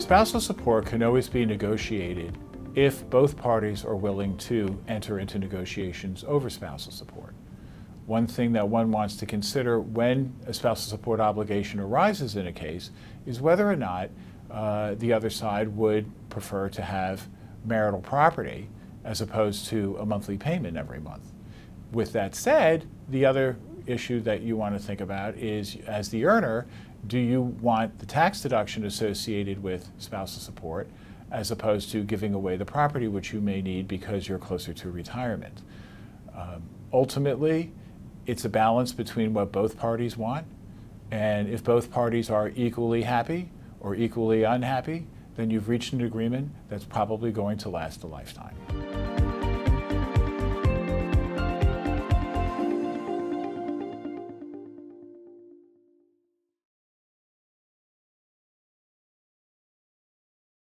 Spousal support can always be negotiated if both parties are willing to enter into negotiations over spousal support. One thing that one wants to consider when a spousal support obligation arises in a case is whether or not uh, the other side would prefer to have marital property as opposed to a monthly payment every month. With that said, the other issue that you want to think about is as the earner, do you want the tax deduction associated with spousal support as opposed to giving away the property which you may need because you're closer to retirement? Um, ultimately, it's a balance between what both parties want, and if both parties are equally happy or equally unhappy, then you've reached an agreement that's probably going to last a lifetime.